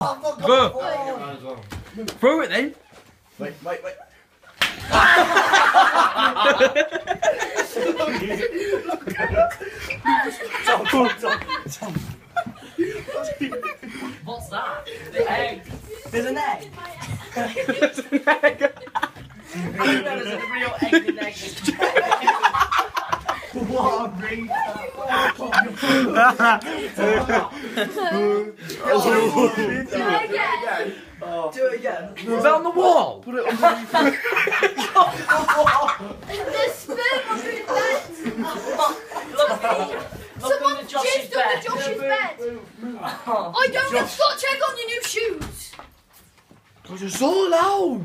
Go. Throw it then. Wait, wait, wait. What's that? The egg. There's an egg. No, there's a real egg in there. What a ring. Do it again. On the wall? The sperm under his bed. Look, look Someone under Josh's jizzed under bed. Josh's bed. I don't get scotch egg on your new shoes. Because you're so loud.